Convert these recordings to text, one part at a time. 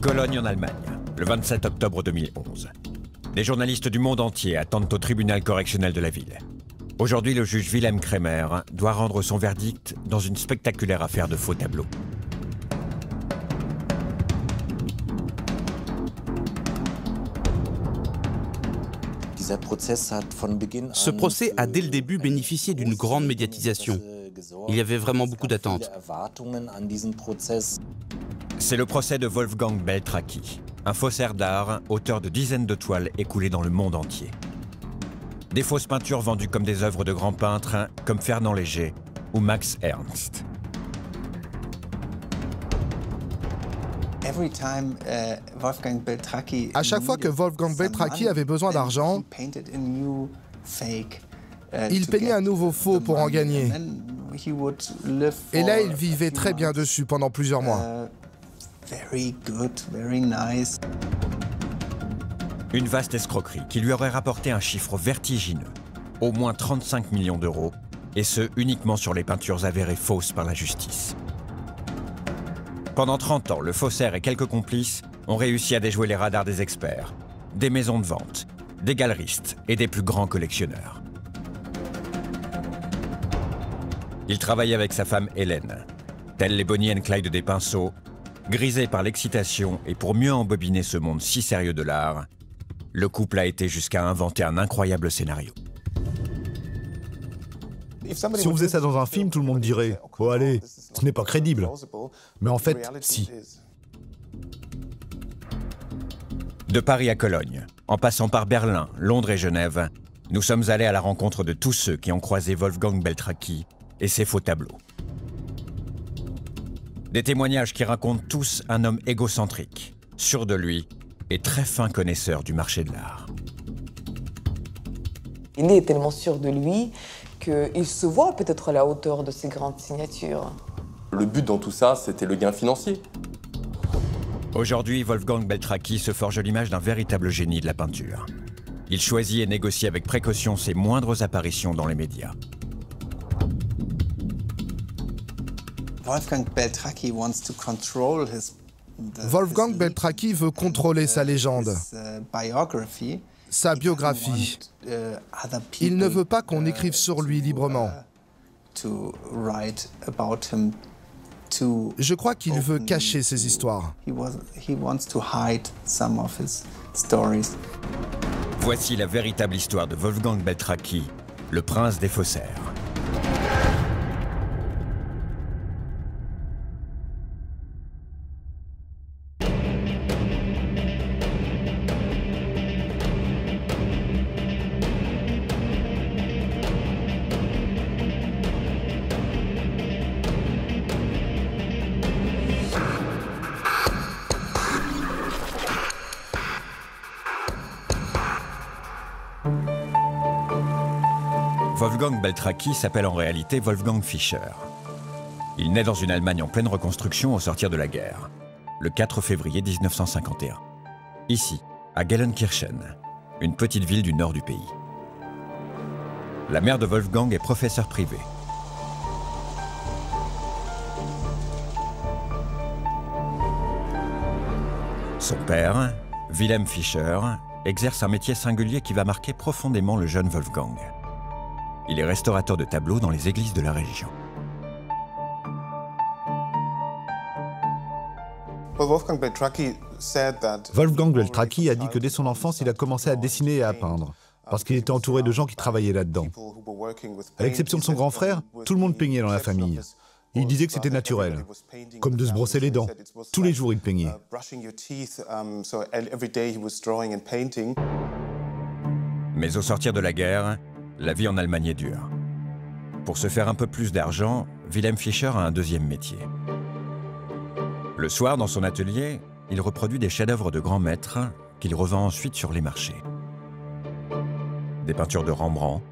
Cologne en Allemagne, le 27 octobre 2011. Des journalistes du monde entier attendent au tribunal correctionnel de la ville. Aujourd'hui, le juge Wilhelm Kremer doit rendre son verdict dans une spectaculaire affaire de faux tableaux. Ce procès a dès le début bénéficié d'une grande médiatisation. Il y avait vraiment beaucoup d'attentes. C'est le procès de Wolfgang Beltraki, un faussaire d'art, auteur de dizaines de toiles écoulées dans le monde entier. Des fausses peintures vendues comme des œuvres de grands peintres comme Fernand Léger ou Max Ernst. Uh, à chaque fois que Wolfgang Beltraki avait besoin d'argent, il peignait un nouveau faux pour en gagner. Et là, il vivait très bien dessus pendant plusieurs mois. Uh, Une vaste escroquerie qui lui aurait rapporté un chiffre vertigineux, au moins 35 millions d'euros, et ce uniquement sur les peintures avérées fausses par la justice. Pendant 30 ans, le faussaire et quelques complices ont réussi à déjouer les radars des experts, des maisons de vente, des galeristes et des plus grands collectionneurs. Il travaillait avec sa femme Hélène. Telles les Bonnie and Clyde des pinceaux, grisés par l'excitation et pour mieux embobiner ce monde si sérieux de l'art, le couple a été jusqu'à inventer un incroyable scénario. Si on faisait ça dans un film, tout le monde dirait « Oh allez, ce n'est pas crédible ». Mais en fait, si. De Paris à Cologne, en passant par Berlin, Londres et Genève, nous sommes allés à la rencontre de tous ceux qui ont croisé Wolfgang Beltraki et ses faux tableaux. Des témoignages qui racontent tous un homme égocentrique, sûr de lui et très fin connaisseur du marché de l'art. Il est tellement sûr de lui qu'il se voit peut-être à la hauteur de ces grandes signatures. Le but dans tout ça, c'était le gain financier. Aujourd'hui, Wolfgang Beltraki se forge l'image d'un véritable génie de la peinture. Il choisit et négocie avec précaution ses moindres apparitions dans les médias. Wolfgang Beltraki veut contrôler sa légende. Uh, sa biographie. Uh, Il ne veut pas qu'on écrive sur lui librement. Uh, Je crois qu'il veut cacher ses histoires. Voici la véritable histoire de Wolfgang Beltraki, le prince des faussaires. Wolfgang Beltraki s'appelle en réalité Wolfgang Fischer. Il naît dans une Allemagne en pleine reconstruction au sortir de la guerre, le 4 février 1951. Ici, à Gellenkirchen, une petite ville du nord du pays. La mère de Wolfgang est professeur privé. Son père, Wilhelm Fischer, exerce un métier singulier qui va marquer profondément le jeune Wolfgang. Il est restaurateur de tableaux dans les églises de la région. Wolfgang Beltraki a dit que dès son enfance, il a commencé à dessiner et à peindre, parce qu'il était entouré de gens qui travaillaient là-dedans. À l'exception de son grand frère, tout le monde peignait dans la famille. Il disait que c'était naturel, comme de se brosser les dents. Tous les jours, il peignait. Mais au sortir de la guerre, la vie en Allemagne est dure. Pour se faire un peu plus d'argent, Wilhelm Fischer a un deuxième métier. Le soir, dans son atelier, il reproduit des chefs-d'œuvre de grands maîtres qu'il revend ensuite sur les marchés. Des peintures de Rembrandt,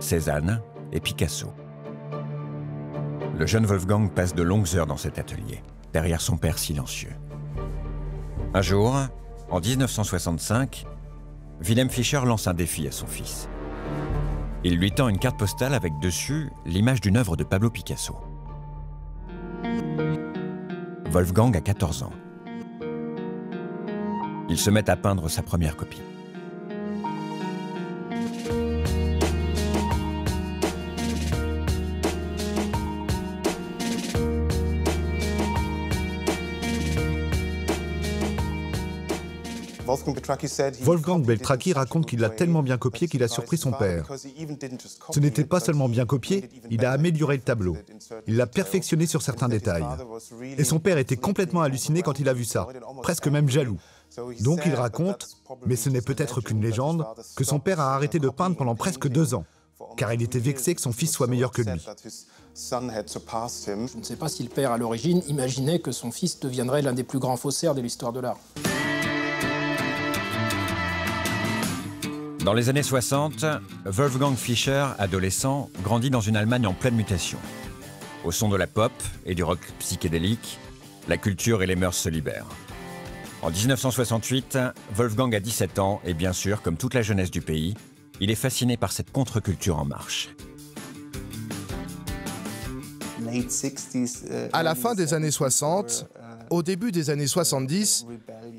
Cézanne et Picasso. Le jeune Wolfgang passe de longues heures dans cet atelier, derrière son père silencieux. Un jour, en 1965, Wilhelm Fischer lance un défi à son fils. Il lui tend une carte postale avec dessus l'image d'une œuvre de Pablo Picasso. Wolfgang a 14 ans. Il se met à peindre sa première copie. Wolfgang Beltraki raconte qu'il l'a tellement bien copié qu'il a surpris son père. Ce n'était pas seulement bien copié, il a amélioré le tableau. Il l'a perfectionné sur certains détails. Et son père était complètement halluciné quand il a vu ça, presque même jaloux. Donc il raconte, mais ce n'est peut-être qu'une légende, que son père a arrêté de peindre pendant presque deux ans, car il était vexé que son fils soit meilleur que lui. Je ne sais pas si le père, à l'origine, imaginait que son fils deviendrait l'un des plus grands faussaires de l'histoire de l'art. Dans les années 60, Wolfgang Fischer, adolescent, grandit dans une Allemagne en pleine mutation. Au son de la pop et du rock psychédélique, la culture et les mœurs se libèrent. En 1968, Wolfgang a 17 ans et bien sûr, comme toute la jeunesse du pays, il est fasciné par cette contre-culture en marche. À la fin des années 60, au début des années 70,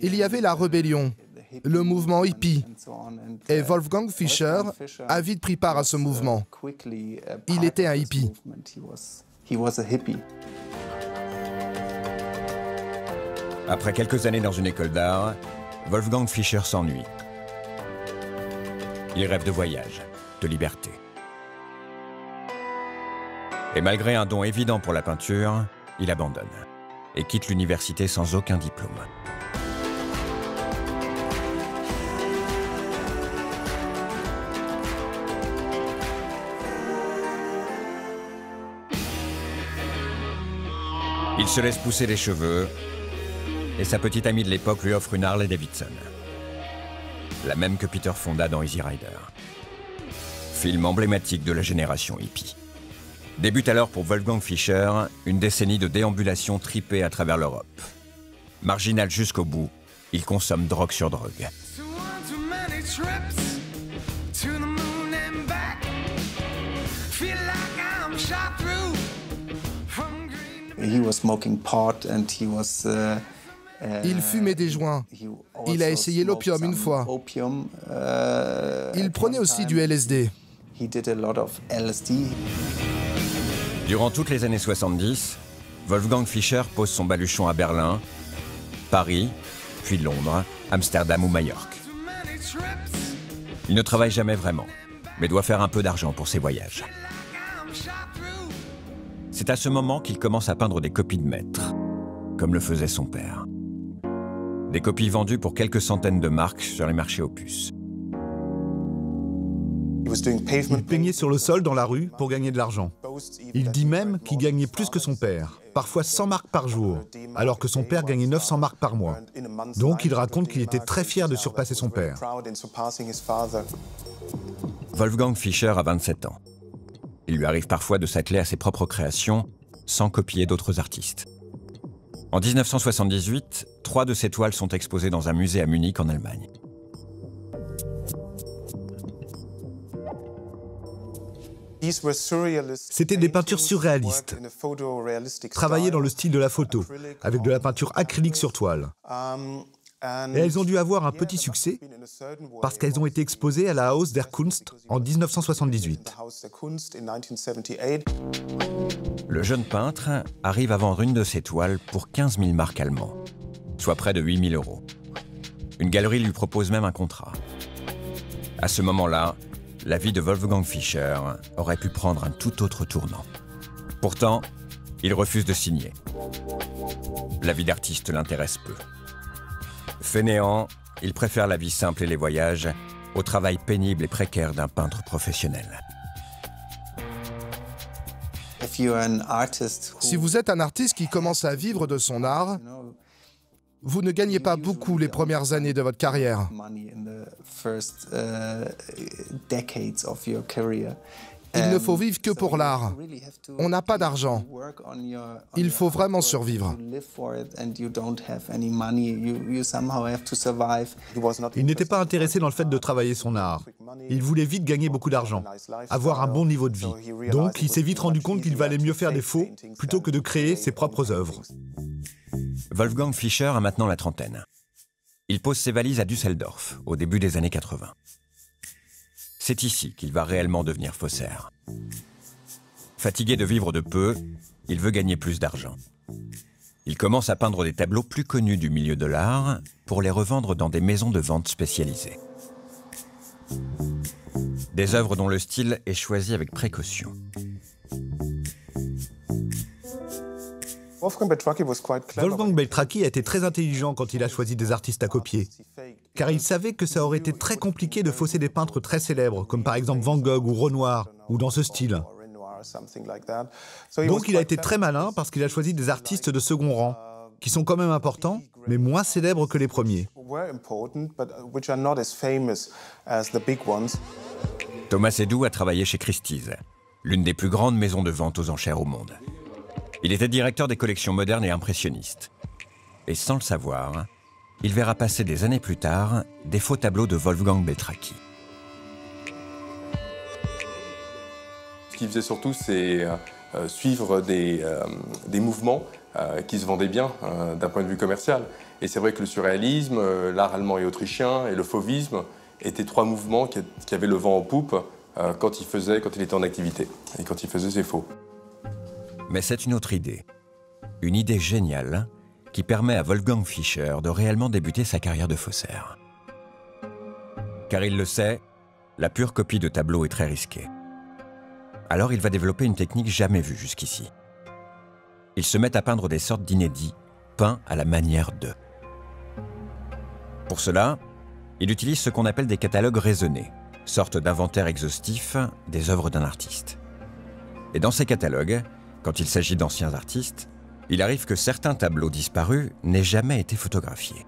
il y avait la rébellion, le mouvement hippie. Et Wolfgang Fischer a vite pris part à ce mouvement. Il était un hippie. Après quelques années dans une école d'art, Wolfgang Fischer s'ennuie. Il rêve de voyage, de liberté. Et malgré un don évident pour la peinture, il abandonne et quitte l'université sans aucun diplôme. Il se laisse pousser les cheveux et sa petite amie de l'époque lui offre une Harley Davidson. La même que Peter fonda dans Easy Rider. Film emblématique de la génération hippie. Débute alors pour Wolfgang Fischer une décennie de déambulation tripée à travers l'Europe. Marginal jusqu'au bout, il consomme drogue sur drogue. Il fumait des joints. Il a essayé l'opium une fois. Uh, Il prenait aussi du LSD. Durant toutes les années 70, Wolfgang Fischer pose son baluchon à Berlin, Paris, puis Londres, Amsterdam ou Majorque. Il ne travaille jamais vraiment, mais doit faire un peu d'argent pour ses voyages. C'est à ce moment qu'il commence à peindre des copies de maîtres, comme le faisait son père. Des copies vendues pour quelques centaines de marques sur les marchés opus. Il peignait sur le sol dans la rue pour gagner de l'argent. Il dit même qu'il gagnait plus que son père, parfois 100 marques par jour, alors que son père gagnait 900 marques par mois. Donc il raconte qu'il était très fier de surpasser son père. Wolfgang Fischer a 27 ans. Il lui arrive parfois de s'atteler à ses propres créations sans copier d'autres artistes. En 1978, trois de ses toiles sont exposées dans un musée à Munich en Allemagne. C'était des peintures surréalistes, travaillées dans le style de la photo, avec de la peinture acrylique sur toile. Et elles ont dû avoir un petit succès parce qu'elles ont été exposées à la Haus der Kunst en 1978. Le jeune peintre arrive à vendre une de ses toiles pour 15 000 marques allemands, soit près de 8 000 euros. Une galerie lui propose même un contrat. À ce moment-là, la vie de Wolfgang Fischer aurait pu prendre un tout autre tournant. Pourtant, il refuse de signer. La vie d'artiste l'intéresse peu. Fainéant, il préfère la vie simple et les voyages au travail pénible et précaire d'un peintre professionnel. Si vous êtes un artiste qui commence à vivre de son art, vous ne gagnez pas beaucoup les premières années de votre carrière. Il ne faut vivre que pour l'art. On n'a pas d'argent. Il faut vraiment survivre. Il n'était pas intéressé dans le fait de travailler son art. Il voulait vite gagner beaucoup d'argent, avoir un bon niveau de vie. Donc il s'est vite rendu compte qu'il valait mieux faire des faux plutôt que de créer ses propres œuvres. Wolfgang Fischer a maintenant la trentaine. il pose ses valises à Düsseldorf au début des années 80. C'est ici qu'il va réellement devenir faussaire. Fatigué de vivre de peu, il veut gagner plus d'argent. Il commence à peindre des tableaux plus connus du milieu de l'art pour les revendre dans des maisons de vente spécialisées. Des œuvres dont le style est choisi avec précaution. Wolfgang Beltraki a été très intelligent quand il a choisi des artistes à copier, car il savait que ça aurait été très compliqué de fausser des peintres très célèbres, comme par exemple Van Gogh ou Renoir, ou dans ce style. Donc il a été très malin parce qu'il a choisi des artistes de second rang, qui sont quand même importants, mais moins célèbres que les premiers. Thomas Edou a travaillé chez Christie's, l'une des plus grandes maisons de vente aux enchères au monde. Il était directeur des collections modernes et impressionnistes. Et sans le savoir, il verra passer des années plus tard des faux tableaux de Wolfgang Beltraki. Ce qu'il faisait surtout, c'est euh, suivre des, euh, des mouvements euh, qui se vendaient bien d'un point de vue commercial. Et c'est vrai que le surréalisme, l'art allemand et autrichien et le fauvisme étaient trois mouvements qui, qui avaient le vent en poupe quand il faisait, quand il était en activité et quand il faisait ses faux. Mais c'est une autre idée. Une idée géniale qui permet à Wolfgang Fischer de réellement débuter sa carrière de faussaire. Car il le sait, la pure copie de tableau est très risquée. Alors il va développer une technique jamais vue jusqu'ici. Il se met à peindre des sortes d'inédits, peints à la manière de. Pour cela, il utilise ce qu'on appelle des catalogues raisonnés, sorte d'inventaire exhaustif des œuvres d'un artiste. Et dans ces catalogues, quand il s'agit d'anciens artistes, il arrive que certains tableaux disparus n'aient jamais été photographiés.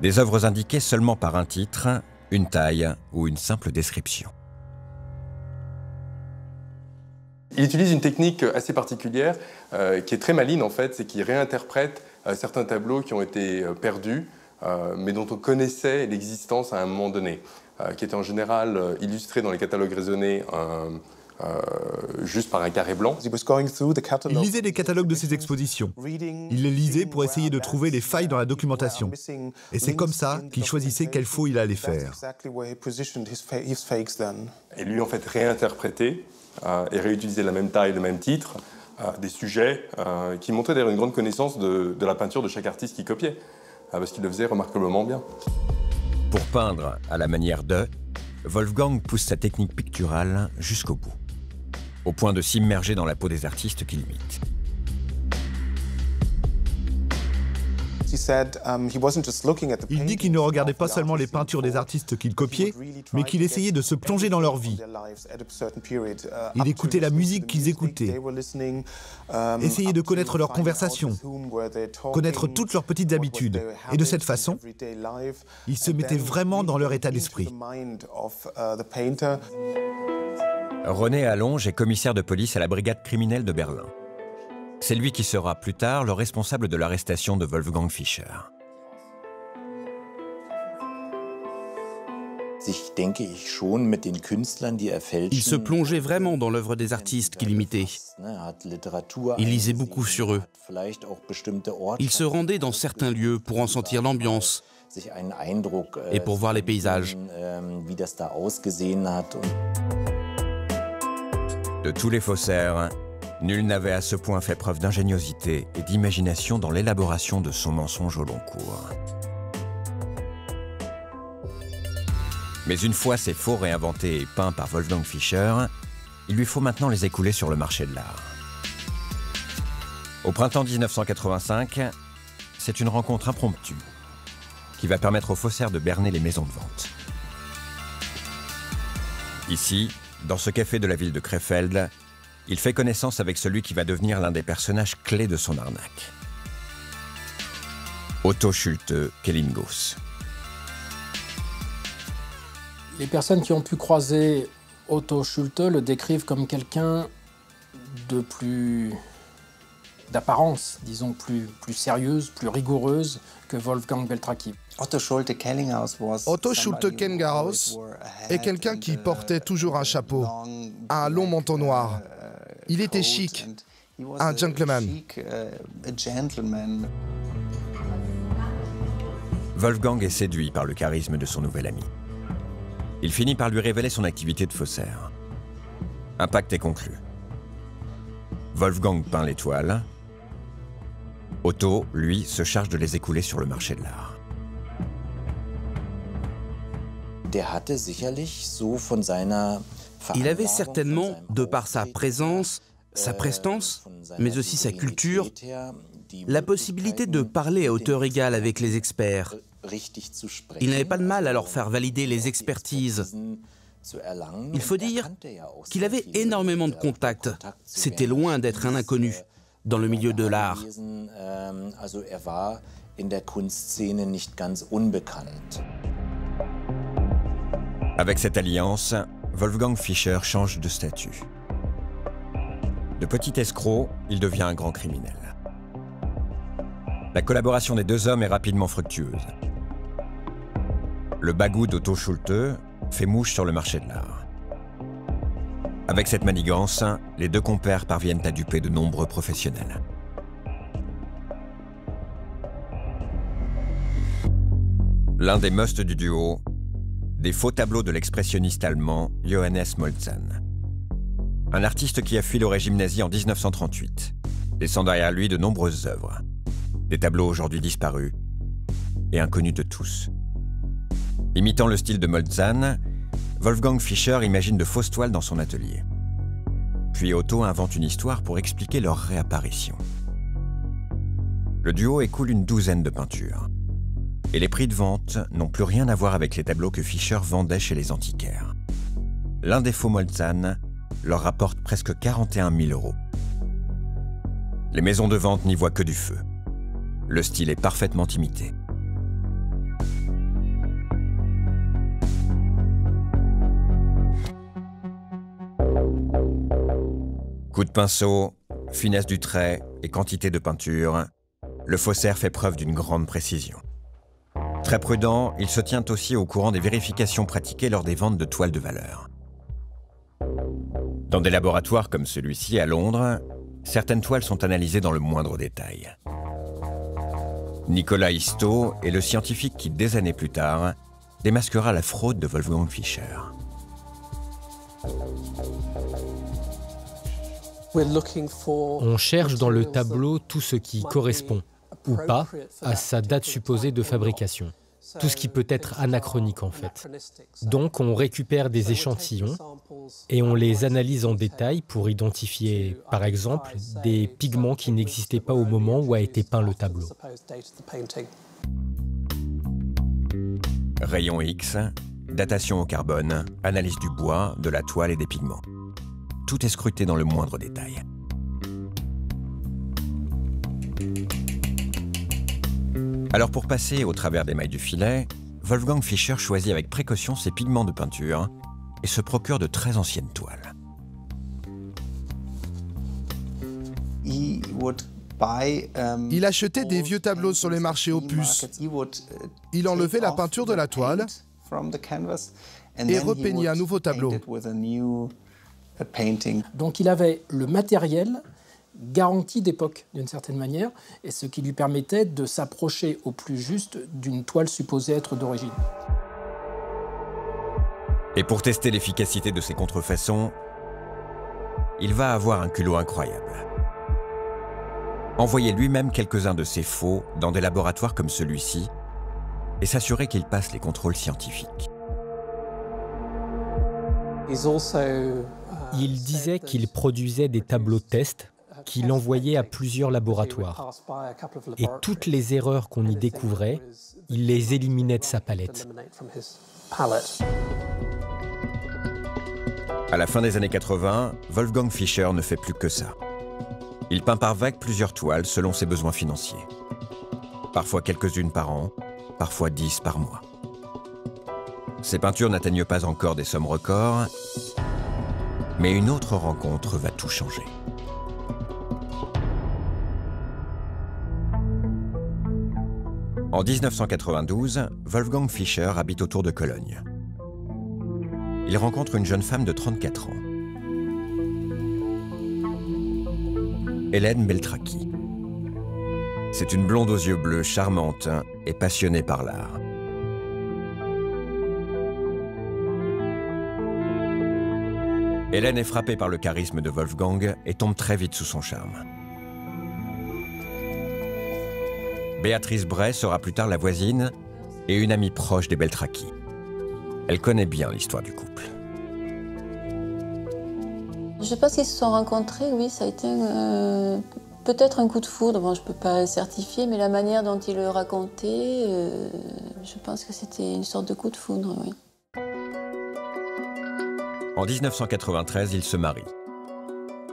Des œuvres indiquées seulement par un titre, une taille ou une simple description. Il utilise une technique assez particulière euh, qui est très maligne en fait, c'est qu'il réinterprète euh, certains tableaux qui ont été euh, perdus, mais dont on connaissait l'existence à un moment donné, qui étaient en général illustrés dans les catalogues raisonnés euh, juste par un carré blanc. Il lisait les catalogues de ses expositions. Il les lisait pour essayer de trouver les failles dans la documentation. Et c'est comme ça qu'il choisissait quel faux il allait faire. Et lui, en fait, réinterpréter euh, et réutiliser la même taille, le même titre, euh, des sujets qui montraient d'ailleurs une grande connaissance de, de, la peinture de chaque artiste qui copiait, parce qu'il le faisait remarquablement bien. Pour peindre à la manière de, Wolfgang pousse sa technique picturale jusqu'au bout au point de s'immerger dans la peau des artistes qu'il imite. Um, il dit qu'il ne regardait pas seulement les peintures des artistes qu'il copiait, mais qu'il essayait de se plonger dans leur vie. Uh, il écoutait la musique qu'ils écoutaient, um, essayait de connaître leurs conversations, connaître toutes leurs petites habitudes. Et de cette façon, il se mettait vraiment dans leur état d'esprit. René Allonge est commissaire de police à la brigade criminelle de Berlin. C'est lui qui sera plus tard le responsable de l'arrestation de Wolfgang Fischer. Il se plongeait vraiment dans l'œuvre des artistes qu'il imitait. Il lisait beaucoup sur eux. Il se rendait dans certains lieux pour en sentir l'ambiance et pour voir les paysages. De tous les faussaires, nul n'avait à ce point fait preuve d'ingéniosité et d'imagination dans l'élaboration de son mensonge au long cours. Mais une fois ces faux réinventés et peints par Wolfgang Fischer, il lui faut maintenant les écouler sur le marché de l'art. Au printemps 1985, c'est une rencontre impromptue qui va permettre aux faussaires de berner les maisons de vente. Ici, dans ce café de la ville de Krefeld, il fait connaissance avec celui qui va devenir l'un des personnages clés de son arnaque. Otto Schulte Kellinghaus. Les personnes qui ont pu croiser Otto Schulte le décrivent comme quelqu'un de plus d'apparence, disons, plus, plus sérieuse, plus rigoureuse que Wolfgang Beltraki. Otto Schulte-Kellinghaus est quelqu'un qui portait toujours un chapeau, un long manteau noir. Il était chic, un gentleman. Wolfgang est séduit par le charisme de son nouvel ami. Il finit par lui révéler son activité de faussaire. Un pacte est conclu. Wolfgang peint les toiles. Otto, lui, se charge de les écouler sur le marché de l'art. Il avait certainement, de par sa présence, sa prestance, mais aussi sa culture, la possibilité de parler à hauteur égale avec les experts. Il n'avait pas de mal à leur faire valider les expertises. Il faut dire qu'il avait énormément de contacts. C'était loin d'être un inconnu dans le milieu de l'art. Avec cette alliance, Wolfgang Fischer change de statut. De petit escroc, il devient un grand criminel. La collaboration des deux hommes est rapidement fructueuse. Le bagou d'Otto Schulte fait mouche sur le marché de l'art. Avec cette manigance, les deux compères parviennent à duper de nombreux professionnels. L'un des musts du duo, des faux tableaux de l'expressionniste allemand Johannes Moltzan. Un artiste qui a fui le régime nazi en 1938, laissant derrière lui de nombreuses œuvres. Des tableaux aujourd'hui disparus et inconnus de tous. Imitant le style de Moltzan, Wolfgang Fischer imagine de fausses toiles dans son atelier. Puis Otto invente une histoire pour expliquer leur réapparition. Le duo écoule une douzaine de peintures. Et les prix de vente n'ont plus rien à voir avec les tableaux que Fischer vendait chez les antiquaires. L'un des faux Moltzan leur rapporte presque 41 000 euros. Les maisons de vente n'y voient que du feu. Le style est parfaitement imité. Coup de pinceau, finesse du trait et quantité de peinture, le faussaire fait preuve d'une grande précision. Très prudent, il se tient aussi au courant des vérifications pratiquées lors des ventes de toiles de valeur. Dans des laboratoires comme celui-ci à Londres, certaines toiles sont analysées dans le moindre détail. Nicolas Histo est le scientifique qui, des années plus tard, démasquera la fraude de Wolfgang Fischer. On cherche dans le tableau tout ce qui correspond ou pas à sa date supposée de fabrication. Tout ce qui peut être anachronique en fait. Donc on récupère des échantillons et on les analyse en détail pour identifier, par exemple, des pigments qui n'existaient pas au moment où a été peint le tableau. Rayon X, datation au carbone, analyse du bois, de la toile et des pigments tout est scruté dans le moindre détail. Alors pour passer au travers des mailles du filet, Wolfgang Fischer choisit avec précaution ses pigments de peinture et se procure de très anciennes toiles. Um, Il achetait des vieux tableaux sur les marchés opus. Il enlevait la peinture de la toile et repeignait un nouveau tableau. Donc il avait le matériel garanti d'époque d'une certaine manière, et ce qui lui permettait de s'approcher au plus juste d'une toile supposée être d'origine. Et pour tester l'efficacité de ces contrefaçons, il va avoir un culot incroyable. Envoyer lui-même quelques-uns de ses faux dans des laboratoires comme celui-ci et s'assurer qu'ils passent les contrôles scientifiques. Il disait qu'il produisait des tableaux tests qu'il envoyait à plusieurs laboratoires. Et toutes les erreurs qu'on y découvrait, il les éliminait de sa palette. À la fin des années 80, Wolfgang Fischer ne fait plus que ça. Il peint par vague plusieurs toiles selon ses besoins financiers. Parfois quelques-unes par an, parfois dix par mois. Ses peintures n'atteignent pas encore des sommes records, mais une autre rencontre va tout changer. En 1992, Wolfgang Fischer habite autour de Cologne. Il rencontre une jeune femme de 34 ans. Hélène Beltraki. C'est une blonde aux yeux bleus charmante et passionnée par l'art. Hélène est frappée par le charisme de Wolfgang et tombe très vite sous son charme. Béatrice Bray sera plus tard la voisine et une amie proche des Beltraki. Elle connaît bien l'histoire du couple. Je pense qu'ils se sont rencontrés, oui, ça a été euh, peut-être un coup de foudre. Bon, je ne peux pas certifier, mais la manière dont il le racontait, euh, je pense que c'était une sorte de coup de foudre, oui. En 1993, il se marie.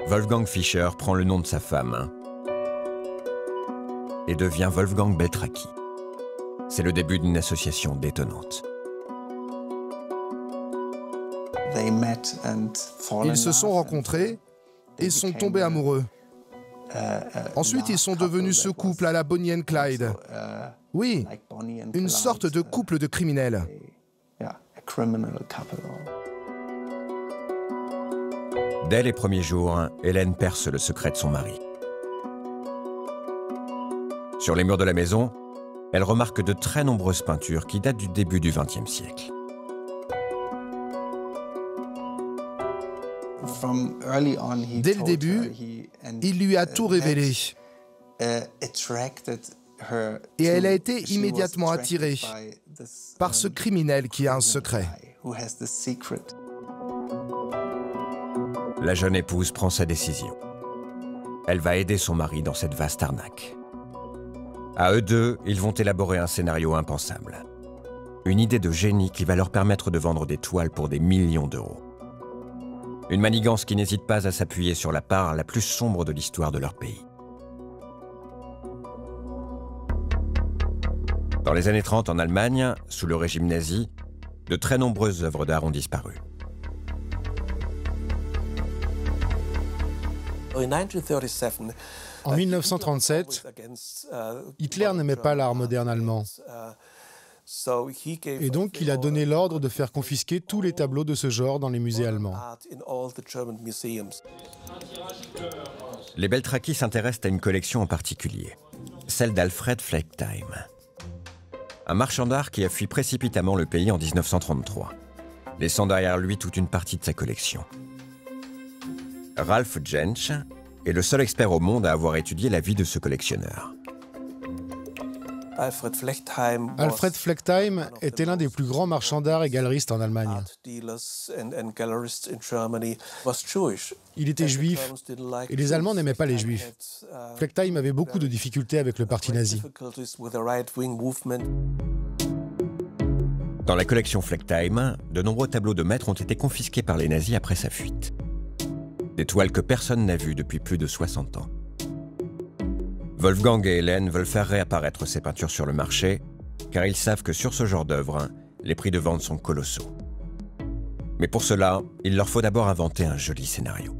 Wolfgang Fischer prend le nom de sa femme et devient Wolfgang Beltraki. C'est le début d'une association détonnante. Ils se sont rencontrés et sont tombés amoureux. Uh, uh, Ensuite, ils sont devenus ce couple à la Bonnie and Clyde. Uh, oui, une sorte de couple de criminels. Dès les premiers jours, Hélène perce le secret de son mari. Sur les murs de la maison, elle remarque de très nombreuses peintures qui datent du début du XXe siècle. Dès le début, il lui a tout révélé. Et elle a été immédiatement attirée par ce criminel qui a un secret. La jeune épouse prend sa décision. Elle va aider son mari dans cette vaste arnaque. À eux deux, ils vont élaborer un scénario impensable. Une idée de génie qui va leur permettre de vendre des toiles pour des millions d'euros. Une manigance qui n'hésite pas à s'appuyer sur la part la plus sombre de l'histoire de leur pays. Dans les années 30 en Allemagne, sous le régime nazi, de très nombreuses œuvres d'art ont disparu. En 1937, Hitler n'aimait pas l'art moderne allemand. Et donc, il a donné l'ordre de faire confisquer tous les tableaux de ce genre dans les musées allemands. Les Beltraki s'intéressent à une collection en particulier, celle d'Alfred Fleckheim, un marchand d'art qui a fui précipitamment le pays en 1933, laissant derrière lui toute une partie de sa collection. Ralph Jentsch est le seul expert au monde à avoir étudié la vie de ce collectionneur. Alfred Fleckheim était l'un des plus grands marchands d'art et galeristes en Allemagne. Il était juif et les Allemands n'aimaient pas les juifs. Fleckheim avait beaucoup de difficultés avec le parti nazi. Dans la collection Fleckheim, de nombreux tableaux de maîtres ont été confisqués par les nazis après sa fuite. Des toiles que personne n'a vues depuis plus de 60 ans. Wolfgang et Hélène veulent faire réapparaître ces peintures sur le marché, car ils savent que sur ce genre d'œuvre, les prix de vente sont colossaux. Mais pour cela, il leur faut d'abord inventer un joli scénario.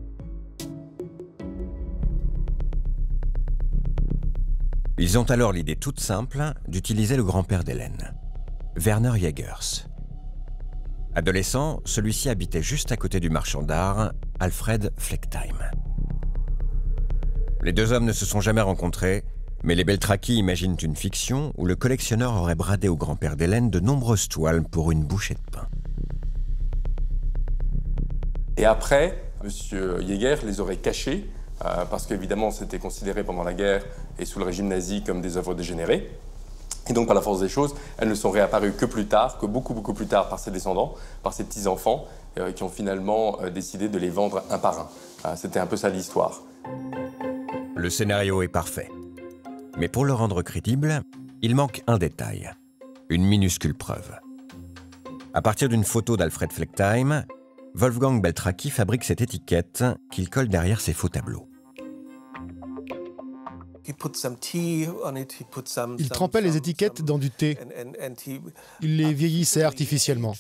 Ils ont alors l'idée toute simple d'utiliser le grand-père d'Hélène, Werner Jägers. Adolescent, celui-ci habitait juste à côté du marchand d'art, Alfred Fleckheim. Les deux hommes ne se sont jamais rencontrés, mais les Beltraki imaginent une fiction où le collectionneur aurait bradé au grand-père d'Hélène de nombreuses toiles pour une bouchée de pain. Et après, M. Jäger les aurait cachées, euh, parce qu'évidemment c'était considéré pendant la guerre et sous le régime nazi comme des œuvres dégénérées. Et donc, par la force des choses, elles ne sont réapparues que plus tard, que beaucoup, beaucoup plus tard par ses descendants, par ses petits-enfants, euh, qui ont finalement euh, décidé de les vendre un par un. C'était un peu ça l'histoire. Le scénario est parfait. Mais pour le rendre crédible, il manque un détail, une minuscule preuve. À partir d'une photo d'Alfred Fleckheim, Wolfgang Beltraki fabrique cette étiquette qu'il colle derrière ses faux tableaux. Il trempait les étiquettes dans du thé. Il les vieillissait artificiellement.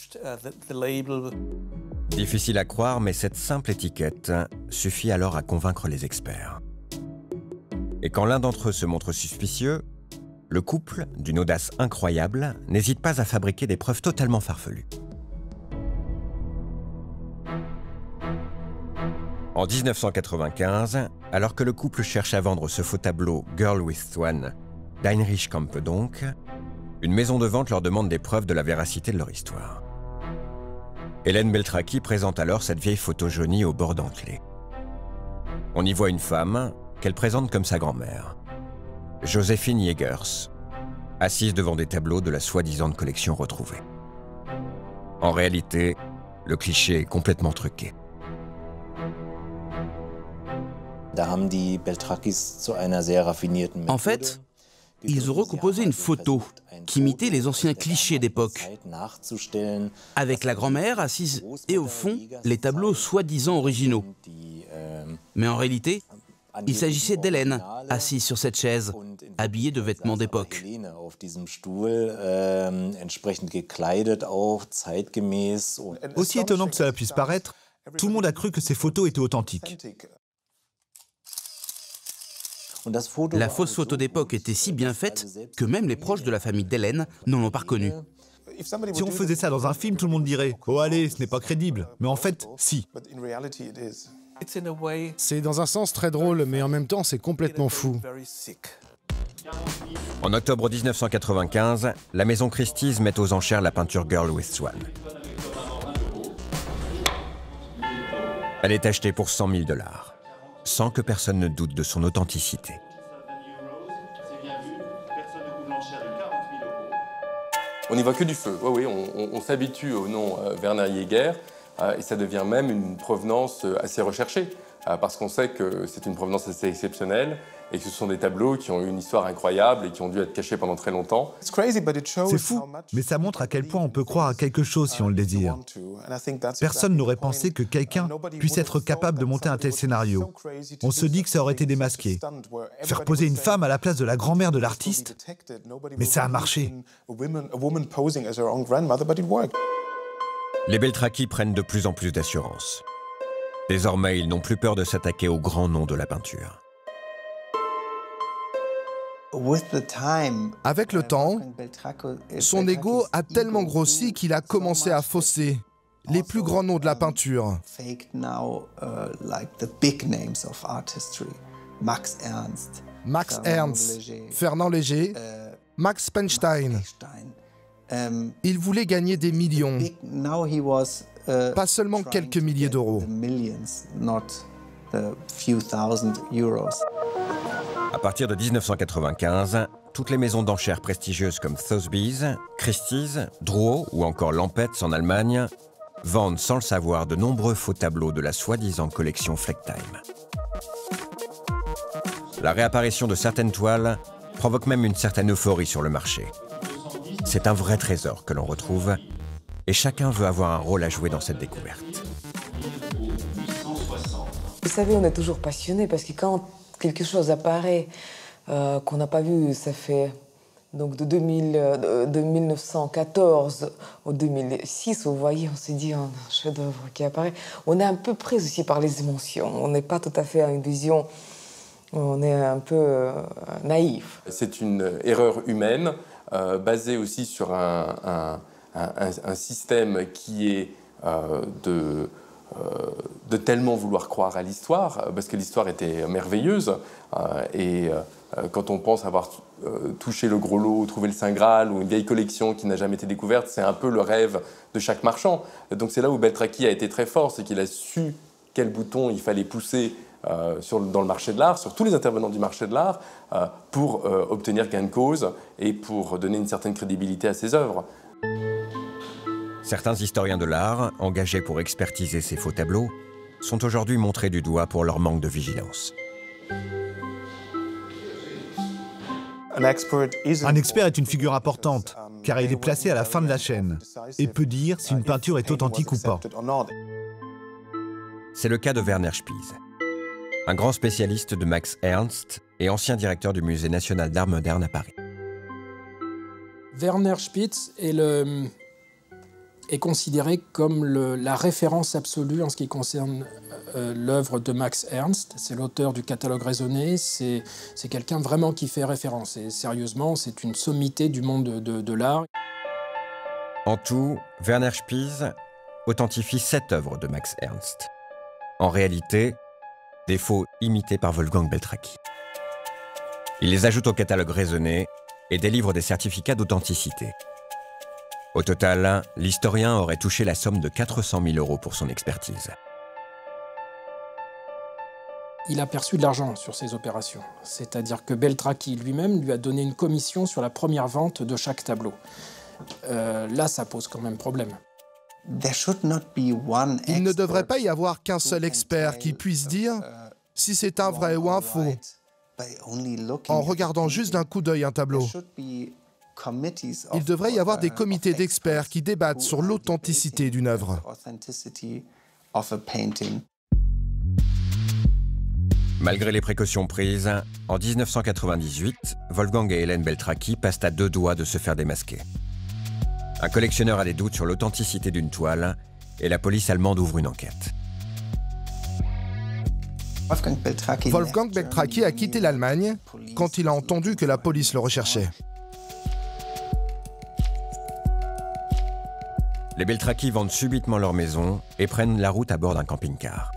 Difficile à croire, mais cette simple étiquette suffit alors à convaincre les experts. Et quand l'un d'entre eux se montre suspicieux, le couple, d'une audace incroyable, n'hésite pas à fabriquer des preuves totalement farfelues. En 1995, alors que le couple cherche à vendre ce faux tableau Girl with Swan d'Heinrich Kampe donc, une maison de vente leur demande des preuves de la véracité de leur histoire. Hélène Beltraki présente alors cette vieille photo jaunie au bord d'Antley. On y voit une femme qu'elle présente comme sa grand-mère, Joséphine Jägers, assise devant des tableaux de la soi-disant collection retrouvée. En réalité, le cliché est complètement truqué. En fait, ils ont recomposé une photo qui imitait les anciens clichés d'époque, avec la grand-mère assise et au fond les tableaux soi-disant originaux. Mais en réalité, il s'agissait d'Hélène, assise sur cette chaise, habillée de vêtements d'époque. Aussi étonnant que cela puisse paraître, tout le monde a cru que ces photos étaient authentiques. La fausse photo d'époque était si bien faite que même les proches de la famille d'Hélène n'en ont pas reconnu. Si on faisait ça dans un film, tout le monde dirait Oh allez, ce n'est pas crédible. Mais en fait, si. C'est dans un sens très drôle, mais en même temps, c'est complètement fou. En octobre 1995, la maison Christie's met aux enchères la peinture Girl with Swan. Elle est achetée pour 100 000 dollars sans que personne ne doute de son authenticité. On n'y voit que du feu. Oui, oui, on, s'habitue au nom euh, Werner Jäger euh, et ça devient même une provenance euh, assez recherchée parce qu'on sait que c'est une provenance assez exceptionnelle et que ce sont des tableaux qui ont eu une histoire incroyable et qui ont dû être cachés pendant très longtemps. C'est fou, mais ça montre à quel point on peut croire à quelque chose si on le désire. Personne n'aurait pensé que quelqu'un puisse être capable de monter un tel scénario. On se dit que ça aurait été démasqué. Faire poser une femme à la place de la grand-mère de l'artiste, mais ça a marché. Les Beltraki prennent de plus en plus d'assurance. Désormais, ils n'ont plus peur de s'attaquer au grand nom de la peinture. Avec le temps, son ego a tellement grossi qu'il a commencé à fausser les plus grands noms de la peinture. Max Ernst, Fernand Léger, Max Penstein. Il voulait gagner des millions, pas seulement quelques milliers d'euros. À partir de 1995, toutes les maisons d'enchères prestigieuses comme Sotheby's, Christie's, Drouot ou encore Lampets en Allemagne vendent sans le savoir de nombreux faux tableaux de la soi-disant collection Flecktime. La réapparition de certaines toiles provoque même une certaine euphorie sur le marché. C'est un vrai trésor que l'on retrouve et chacun veut avoir un rôle à jouer dans cette découverte. Vous savez, on est toujours passionné parce que quand quelque chose apparaît euh, qu'on n'a pas vu, ça fait donc de, 2000, de 1914 au 2006, vous voyez, on s'est dit un chef-d'œuvre qui apparaît. On est un peu pris aussi par les émotions. On n'est pas tout à fait à une vision. On est un peu euh, naïf. C'est une erreur humaine euh, basée aussi sur un, un, système qui est de euh, de tellement vouloir croire à l'histoire, parce que l'histoire était merveilleuse. Euh, et euh, quand on pense avoir touché le gros lot, trouvé le Saint Graal ou une vieille collection qui n'a jamais été découverte, c'est un peu le rêve de chaque marchand. Donc c'est là où Beltraki a été très fort, c'est qu'il a su quel bouton il fallait pousser dans le marché de l'art, sur tous les intervenants du marché de l'art, pour obtenir gain de cause et pour donner une certaine crédibilité à ses œuvres. Certains historiens de l'art, engagés pour expertiser ces faux tableaux, sont aujourd'hui montrés du doigt pour leur manque de vigilance. Un expert est une figure importante, car il est placé à la fin de la chaîne et peut dire si une peinture est authentique ou pas. C'est le cas de Werner Spies, un grand spécialiste de Max Ernst et ancien directeur du Musée national d'art moderne à Paris. Werner Spitz est le, est considéré comme la référence absolue en ce qui concerne euh, l'œuvre de Max Ernst. C'est l'auteur du catalogue raisonné, c'est quelqu'un vraiment qui fait référence. Et sérieusement, c'est une sommité du monde de, l'art. En tout, Werner Spies authentifie sept œuvres de Max Ernst. En réalité, des faux imités par Wolfgang Beltraki. Il les ajoute au catalogue raisonné et délivre des certificats d'authenticité. Au total, l'historien aurait touché la somme de 400 000 euros pour son expertise. Il a perçu de l'argent sur ces opérations, c'est-à-dire que Beltraki lui-même lui a donné une commission sur la première vente de chaque tableau. Euh, là, ça pose quand même problème. Il ne devrait pas y avoir qu'un seul expert qui puisse dire si c'est un vrai ou un faux, en regardant juste d'un coup d'œil un tableau. Il devrait y avoir des comités d'experts qui débattent sur l'authenticité d'une œuvre. Malgré les précautions prises, en 1998, Wolfgang et Hélène Beltraki passent à deux doigts de se faire démasquer. Un collectionneur a des doutes sur l'authenticité d'une toile et la police allemande ouvre une enquête. Wolfgang Beltraki a quitté l'Allemagne quand il a entendu que la police le recherchait. Les Beltraki vendent subitement leur maison et prennent la route à bord d'un camping-car.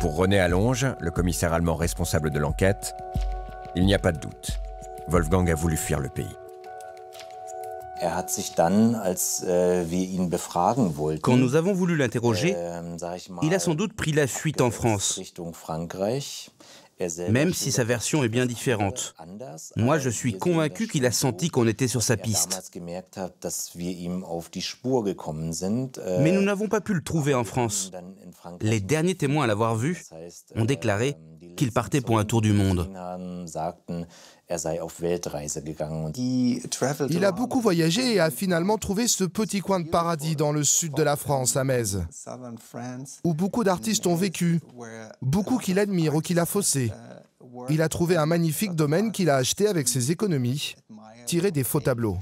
Pour René Allonge, le commissaire allemand responsable de l'enquête, il n'y a pas de doute. Wolfgang a voulu fuir le pays. Er äh, Quand nous avons voulu l'interroger, ähm, il a sans doute pris la fuite en France même si sa version est bien différente. Moi, je suis convaincu qu'il a senti qu'on était sur sa piste. Mais nous n'avons pas pu le trouver en France. Les derniers témoins à l'avoir vu ont déclaré qu'il partait pour un tour du monde. Il a beaucoup voyagé et a finalement trouvé ce petit coin de paradis dans le sud de la France, à Metz, où beaucoup d'artistes ont vécu, beaucoup qu'il admire ou qu'il a faussé. Il a trouvé un magnifique domaine qu'il a acheté avec ses économies, tiré des faux tableaux.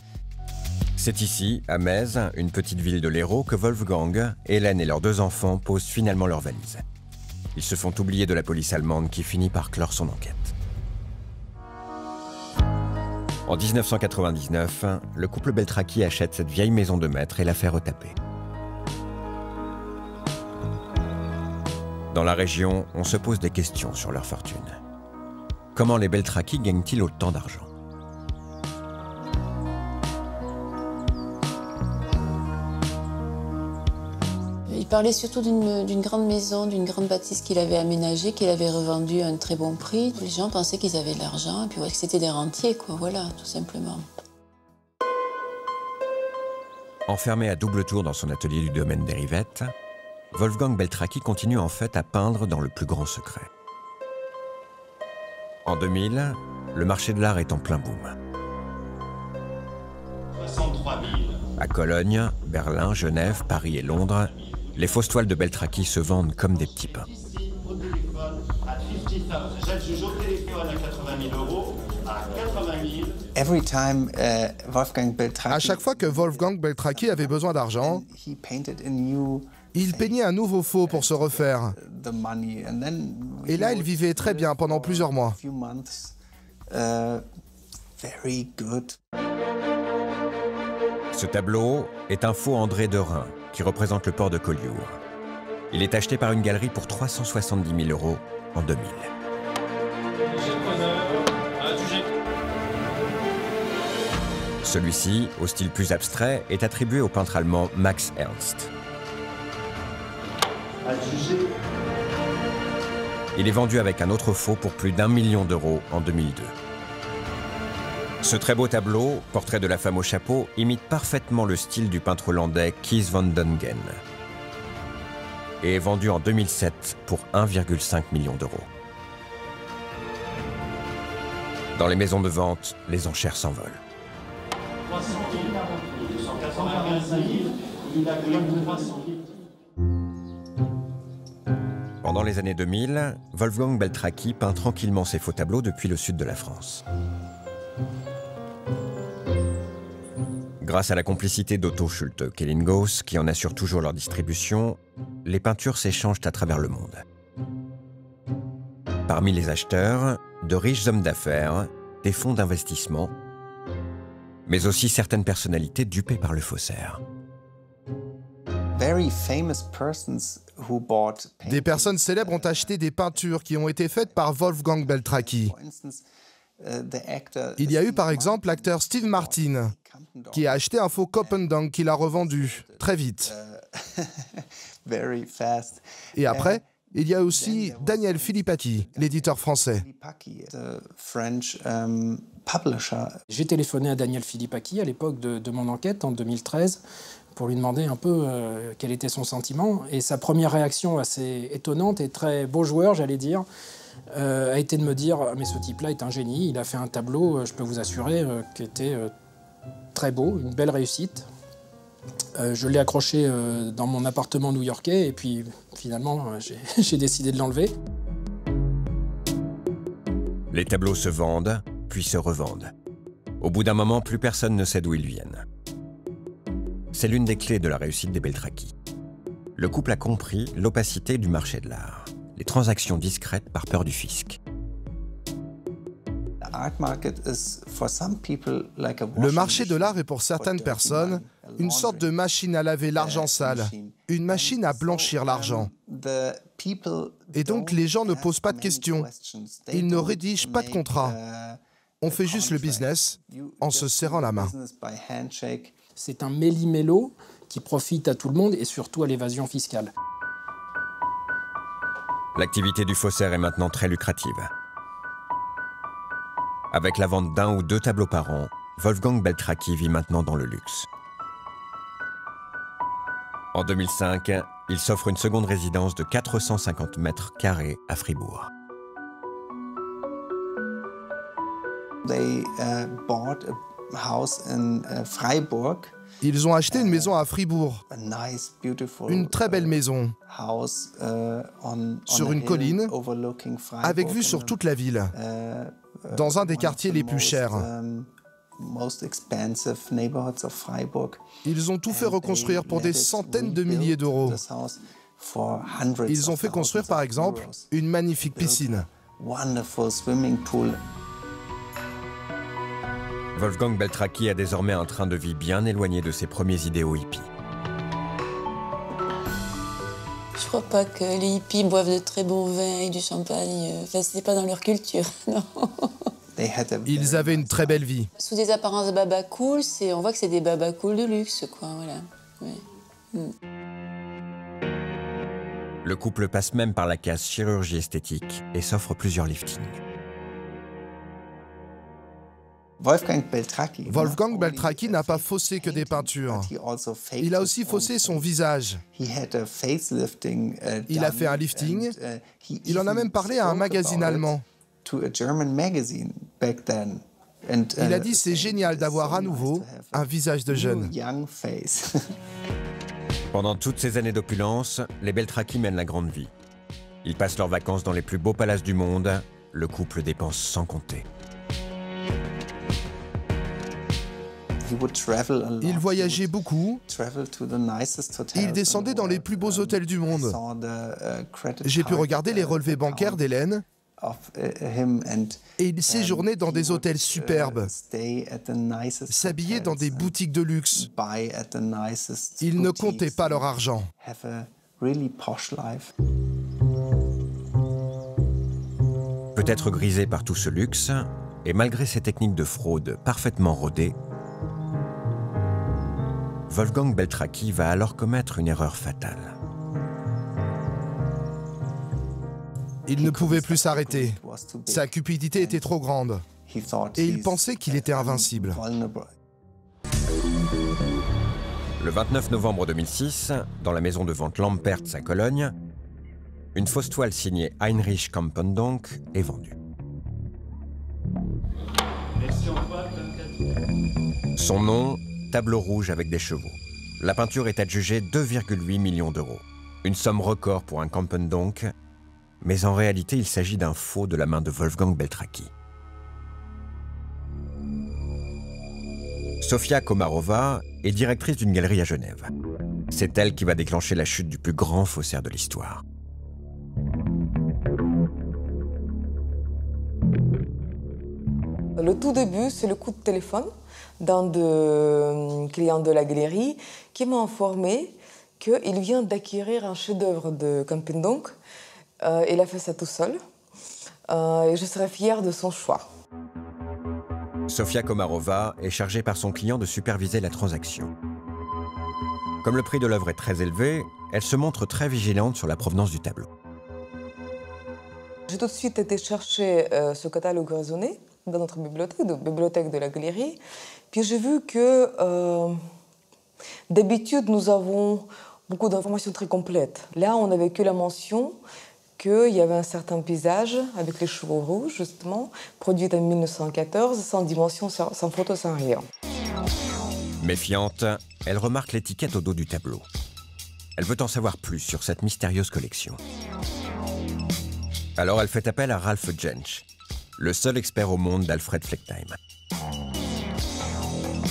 C'est ici, à Metz, une petite ville de l'Hérault, que Wolfgang, Hélène et leurs deux enfants posent finalement leurs valises. Ils se font oublier de la police allemande qui finit par clore son enquête. En 1999, le couple Beltraki achète cette vieille maison de maître et la fait retaper. Dans la région, on se pose des questions sur leur fortune. Comment les Beltraki gagnent-ils autant d'argent? Parlait surtout d'une grande maison, d'une grande bâtisse qu'il avait aménagée, qu'il avait revendue à un très bon prix. Les gens pensaient qu'ils avaient de l'argent et puis que c'était des rentiers, quoi, voilà, tout simplement. Enfermé à double tour dans son atelier du domaine des Rivettes, Wolfgang Beltraki continue en fait à peindre dans le plus grand secret. En 2000, le marché de l'art est en plein boom. 63 000. À Cologne, Berlin, Genève, Paris et Londres, les fausses toiles de Beltraki se vendent comme des petits pains. À chaque fois que Wolfgang Beltraki avait besoin d'argent, il peignait un nouveau faux pour se refaire. Et là, il vivait très bien pendant plusieurs mois. Ce tableau est un faux André de Rhin, qui représente le port de Collioure. Il est acheté par une galerie pour 370 000 euros en 2000. Celui-ci, au style plus abstrait, est attribué au peintre allemand Max Ernst. Il est vendu avec un autre faux pour plus d'un million d'euros en 2002. Ce très beau tableau, portrait de la femme au chapeau, imite parfaitement le style du peintre hollandais Kies van Dungen et est vendu en 2007 pour 1,5 million d'euros. Dans les maisons de vente, les enchères s'envolent. Pendant les années 2000, Wolfgang Beltraki peint tranquillement ses faux tableaux depuis le sud de la France. Grâce à la complicité d'Otto Schulte Kellinghaus, qui en assure toujours leur distribution, les peintures s'échangent à travers le monde. Parmi les acheteurs, de riches hommes d'affaires, des fonds d'investissement, mais aussi certaines personnalités dupées par le faussaire. Des personnes célèbres ont acheté des peintures qui ont été faites par Wolfgang Beltraki. Il y a eu par exemple l'acteur Steve Martin, qui a acheté un faux Coppendang qu'il a revendu très vite. Et après, il y a aussi Daniel Filippaki, l'éditeur français. J'ai téléphoné à Daniel Filippaki à l'époque de, mon enquête en 2013 pour lui demander un peu euh, quel était son sentiment. Et sa première réaction assez étonnante et très beau joueur, j'allais dire, euh, a été de me dire Mais ce type-là est un génie, il a fait un tableau, euh, je peux vous assurer, qui était très beau, une belle réussite. je l'ai accroché dans mon appartement new-yorkais et puis finalement j'ai décidé de l'enlever. Les tableaux se vendent, puis se revendent. Au bout d'un moment, plus personne ne sait d'où ils viennent. C'est l'une des clés de la réussite des Beltraki. Le couple a compris l'opacité du marché de l'art, les transactions discrètes par peur du fisc. Le marché de l'art est pour certaines personnes une sorte de machine à laver l'argent sale, une machine à blanchir l'argent. Et donc les gens ne posent pas de questions, ils ne rédigent pas de contrat. On fait juste le business en se serrant la main. C'est un méli-mélo qui profite à tout le monde et surtout à l'évasion fiscale. L'activité du faussaire est maintenant très lucrative. Avec la vente d'un ou deux tableaux par an, Wolfgang Beltraki vit maintenant dans le luxe. En 2005, il s'offre une seconde résidence de 450 mètres carrés à Fribourg. Uh, uh, Ils ont acheté une maison à Fribourg, une très belle maison, uh, sur une colline, avec vue sur toute la ville, dans un des quartiers les plus chers. Ils ont tout fait reconstruire pour des centaines de milliers d'euros. Ils ont fait construire par exemple une magnifique piscine. Wolfgang Beltraki a désormais un train de vie bien éloigné de ses premiers idéaux hippies. Pas que les hippies boivent de très bons vins et du champagne. Enfin, c'était pas dans leur culture, non. Ils avaient une très belle vie. Sous des apparences de baba cool, on voit que c'est des baba cool de luxe, quoi. Voilà. Hmm. Le couple passe même par la case chirurgie esthétique et s'offre plusieurs liftings. Wolfgang Beltraki, n'a pas faussé que des peintures. Il a aussi faussé son visage. Uh, il a fait un lifting. Uh, il en a même parlé à un magazine allemand. Il a dit c'est génial d'avoir à nouveau un visage de jeune. Pendant toutes ces années d'opulence, les Beltraki mènent la grande vie. Ils passent leurs vacances dans les plus beaux palaces du monde. Le couple dépense sans compter. Il voyageait beaucoup. Il descendait dans les plus beaux hôtels du monde. Uh, J'ai pu regarder les relevés bancaires d'Hélène. Uh, Et il séjournait dans des hôtels uh, superbes, s'habillait dans des boutiques de luxe. Il ne comptait pas leur argent. Peut-être grisé par tout ce luxe, et malgré ses techniques de fraude parfaitement rodées, Wolfgang Beltraki va alors commettre une erreur fatale. Il ne pouvait plus s'arrêter. Sa cupidité était trop grande. Et il pensait qu'il était invincible. Le 29 novembre 2006, dans la maison de vente Lampertz à Cologne, une fausse toile signée Heinrich Kampendonk est vendue. Son nom, tableau rouge avec des chevaux. La peinture est adjugée 2,8 millions d'euros. Une somme record pour un Kampendonk mais en réalité il s'agit d'un faux de la main de Wolfgang Beltraki. Sofia Komarova est directrice d'une galerie à Genève. C'est elle qui va déclencher la chute du plus grand faussaire de l'histoire. Le tout début, c'est le coup de téléphone d'un de euh, clients de la galerie qui m'a informé qu'il vient d'acquérir un chef-d'œuvre de Campendonk. Euh, il a fait ça tout seul. Euh, et je serais fière de son choix. Sofia Komarova est chargée par son client de superviser la transaction. Comme le prix de l'œuvre est très élevé, elle se montre très vigilante sur la provenance du tableau. J'ai tout de suite été chercher euh, ce catalogue raisonné dans notre bibliothèque, de bibliothèque de la galerie. Puis j'ai vu que euh, d'habitude, nous avons beaucoup d'informations très complètes. Là, on n'avait que la mention qu'il y avait un certain paysage avec les chevaux rouges, justement, produit en 1914, sans dimension, sans photo, sans rien. Méfiante, elle remarque l'étiquette au dos du tableau. Elle veut en savoir plus sur cette mystérieuse collection. Alors elle fait appel à Ralph Jensch, le seul expert au monde d'Alfred Fleckheim.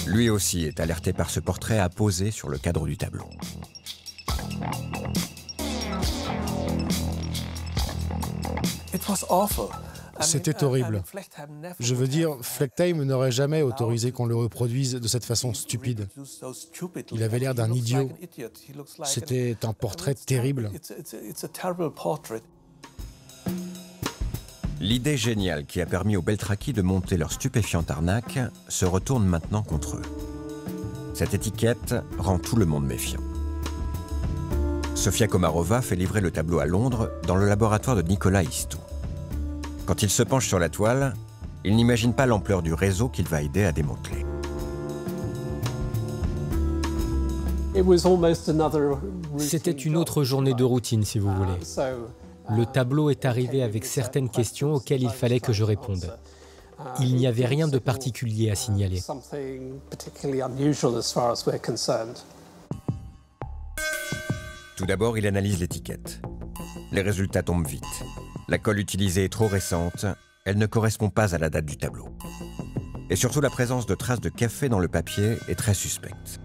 Lui aussi est alerté par ce portrait apposé sur le cadre du tableau. C'était horrible. Je veux dire, Flecktime n'aurait jamais autorisé qu'on le reproduise de cette façon stupide. Il avait l'air d'un idiot. C'était un portrait terrible. L'idée géniale qui a permis aux Beltraki de monter leur stupéfiante arnaque se retourne maintenant contre eux. Cette étiquette rend tout le monde méfiant. Sofia Komarova fait livrer le tableau à Londres dans le laboratoire de Nicolas Istou. Quand il se penche sur la toile, il n'imagine pas l'ampleur du réseau qu'il va aider à démanteler. C'était une autre journée de routine, si vous voulez. Le tableau est arrivé avec certaines questions auxquelles il fallait que je réponde. Il n'y avait rien de particulier à signaler. Tout d'abord, il analyse l'étiquette. Les résultats tombent vite. La colle utilisée est trop récente, elle ne correspond pas à la date du tableau. Et surtout, la présence de traces de café dans le papier est très suspecte.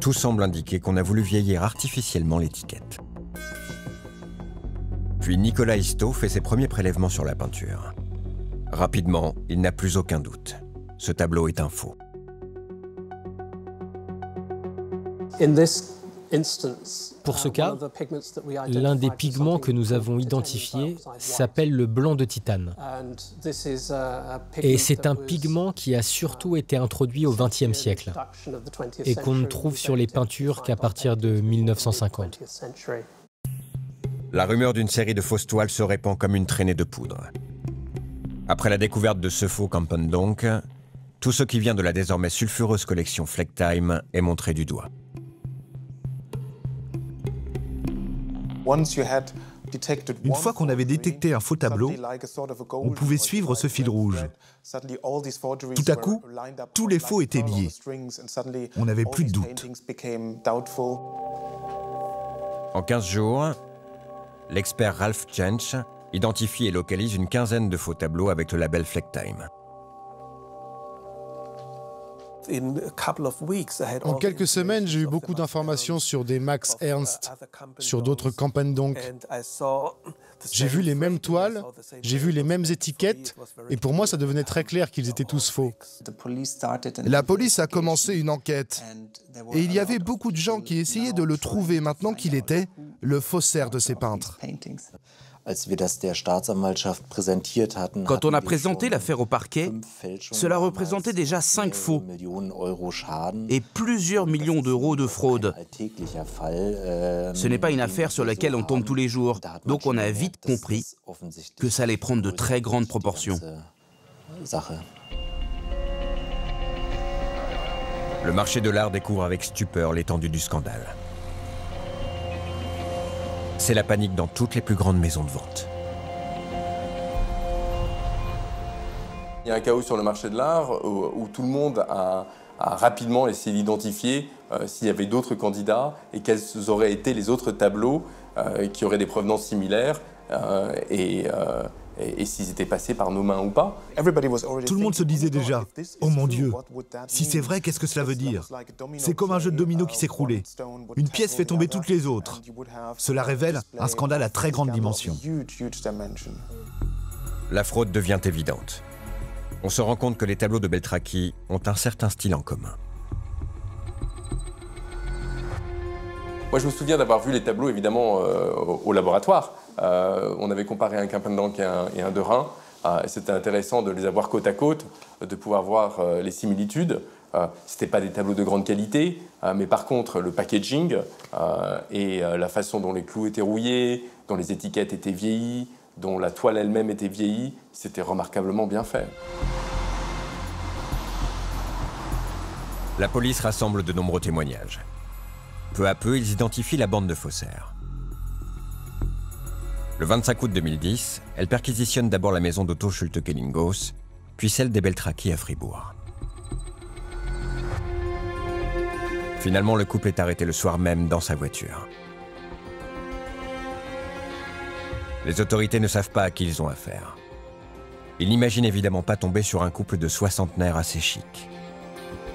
Tout semble indiquer qu'on a voulu vieillir artificiellement l'étiquette. Puis Nicolas Histo fait ses premiers prélèvements sur la peinture. Rapidement, il n'a plus aucun doute. Ce tableau est un faux. Pour ce cas, l'un des pigments que nous avons identifié s'appelle le blanc de titane. Et c'est un pigment qui a surtout été introduit au XXe siècle et qu'on ne trouve sur les peintures qu'à partir de 1950. La rumeur d'une série de fausses toiles se répand comme une traînée de poudre. Après la découverte de ce faux donc, tout ce qui vient de la désormais sulfureuse collection Flecktime est montré du doigt. Une fois qu'on avait détecté un faux tableau, on pouvait suivre ce fil rouge. Tout à coup, tous les faux étaient liés. On n'avait plus de doute. En 15 jours, l'expert Ralph Jensch identifie et localise une quinzaine de faux tableaux avec le label Flecktime. En quelques semaines, j'ai eu beaucoup d'informations sur des Max Ernst, sur d'autres Campendonk. J'ai vu les mêmes toiles, j'ai vu les mêmes étiquettes, et pour moi, ça devenait très clair qu'ils étaient tous faux. La police a commencé une enquête, et il y avait beaucoup de gens qui essayaient de le trouver maintenant qu'il était le faussaire de ces peintres. Quand on a présenté l'affaire au parquet, cela représentait déjà cinq faux et plusieurs millions d'euros de fraude. Ce n'est pas une affaire sur laquelle on tombe tous les jours, donc on a vite compris que ça allait prendre de très grandes proportions. Le marché de l'art découvre avec stupeur l'étendue du scandale. C'est la panique dans toutes les plus grandes maisons de vente. Il y a un chaos sur le marché de l'art où, tout le monde a, rapidement essayé d'identifier euh, s'il y avait d'autres candidats et quels auraient été les autres tableaux euh, qui auraient des provenances similaires. Euh, et et, s'ils étaient passés par nos mains ou pas. Tout le monde se disait déjà, oh mon Dieu, si c'est vrai, qu'est-ce que cela veut dire? C'est comme un jeu de domino qui s'écroulait. Une pièce fait tomber toutes les autres. Cela révèle un scandale à très grande dimension. La fraude devient évidente. On se rend compte que les tableaux de Beltraki ont un certain style en commun. Moi, je me souviens d'avoir vu les tableaux, évidemment, au, laboratoire. On avait comparé un Campendonk et un, et un de Rhin. C'était intéressant de les avoir côte à côte, de pouvoir voir les similitudes. Euh, ce n'étaient pas des tableaux de grande qualité, euh, mais par contre, le packaging euh, et la façon dont les clous étaient rouillés, dont les étiquettes étaient vieillies, dont la toile elle-même était vieillie, c'était remarquablement bien fait. La police rassemble de nombreux témoignages. Peu à peu, ils identifient la bande de faussaires. Le 25 août 2010, elle perquisitionne d'abord la maison d'Otto Schulte-Kellinghaus, puis celle des Beltraki à Fribourg. Finalement, le couple est arrêté le soir même dans sa voiture. Les autorités ne savent pas à qui ils ont affaire. Ils n'imaginent évidemment pas tomber sur un couple de soixantenaires assez chic.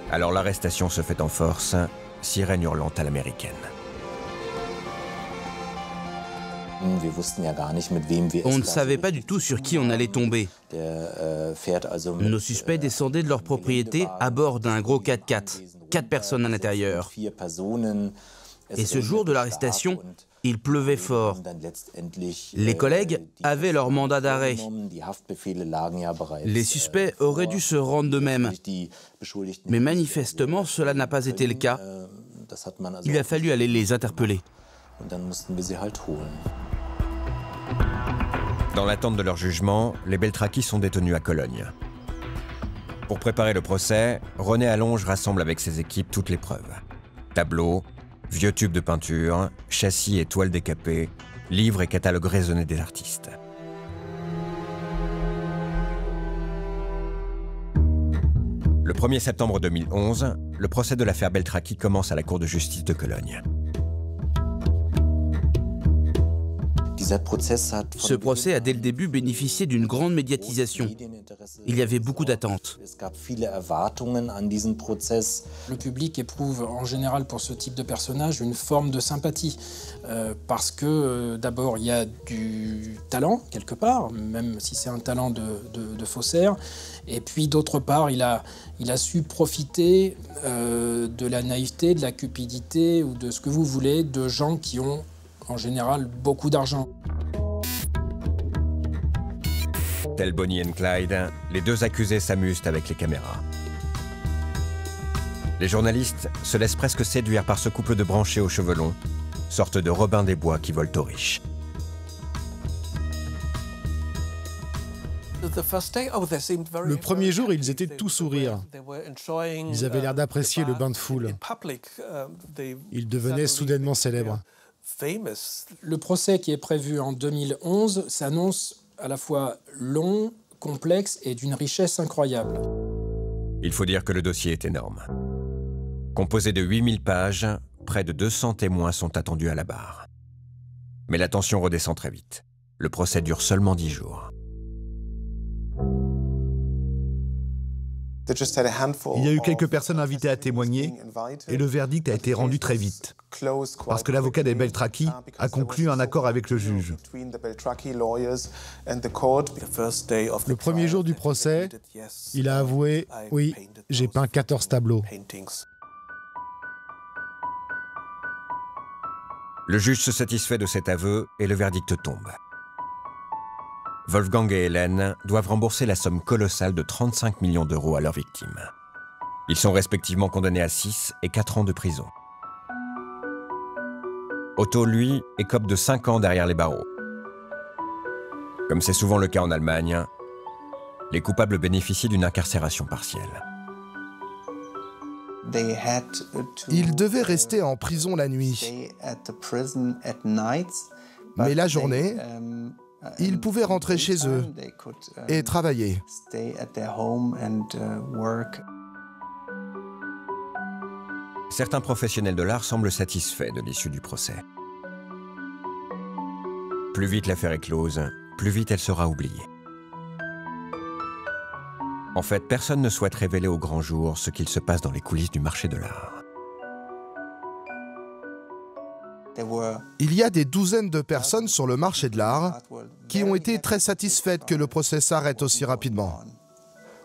Alors l'arrestation se fait en force, sirène hurlante à l'américaine. On ne savait pas du tout sur qui on allait tomber. Nos suspects descendaient de leur propriété à bord d'un gros 4x4 quatre personnes à l'intérieur. Et ce jour de l'arrestation, il pleuvait fort. Les collègues avaient leur mandat d'arrêt. Les suspects auraient dû se rendre d'eux-mêmes. Mais manifestement, cela n'a pas été le cas. Il a fallu aller les interpeller. Dans l'attente de leur jugement, les Beltraki sont détenus à Cologne. Pour préparer le procès, René Allonge rassemble avec ses équipes toutes les preuves. Tableaux, vieux tubes de peinture, châssis et toiles décapées, livres et catalogues raisonnés des artistes. Le 1er septembre 2011, le procès de l'affaire Beltraki commence à la Cour de justice de Cologne. Ce procès a dès le début bénéficié d'une grande médiatisation. Il y avait beaucoup d'attentes. Le public éprouve en général pour ce type de personnage une forme de sympathie, euh, parce que euh, d'abord il y a du talent quelque part, même si c'est un talent de, faussaire, et puis d'autre part il a, il a su profiter euh, de la naïveté, de la cupidité ou de ce que vous voulez de gens qui ont en général beaucoup d'argent. Tel Bonnie et Clyde, les deux accusés s'amusent avec les caméras. Les journalistes se laissent presque séduire par ce couple de branchés aux cheveux longs, sorte de Robin des Bois qui volent aux riches. Le premier jour, ils étaient tout sourire. Ils avaient l'air d'apprécier le bain de foule. Ils devenaient soudainement célèbres. Le procès qui est prévu en 2011 s'annonce à la fois long, complexe et d'une richesse incroyable. Il faut dire que le dossier est énorme. Composé de 8000 pages, près de 200 témoins sont attendus à la barre. Mais la tension redescend très vite. Le procès dure seulement 10 jours. Il y a eu quelques personnes invitées à témoigner et le verdict a été rendu très vite, parce que l'avocat des Beltraki a conclu un accord avec le juge. Le premier jour du procès, il a avoué « Oui, j'ai peint 14 tableaux ». Le juge se satisfait de cet aveu et le verdict tombe. Wolfgang et Hélène doivent rembourser la somme colossale de 35 millions d'euros à leurs victimes. Ils sont respectivement condamnés à 6 et 4 ans de prison. Otto, lui, écope de 5 ans derrière les barreaux. Comme c'est souvent le cas en Allemagne, les coupables bénéficient d'une incarcération partielle. Ils devaient rester en prison la nuit. Mais la journée, ils pouvaient rentrer chez eux et travailler. Certains professionnels de l'art semblent satisfaits de l'issue du procès. Plus vite l'affaire est close, plus vite elle sera oubliée. En fait, personne ne souhaite révéler au grand jour ce qu'il se passe dans les coulisses du marché de l'art. Il y a des douzaines de personnes sur le marché de l'art qui ont été très satisfaites que le procès s'arrête aussi rapidement.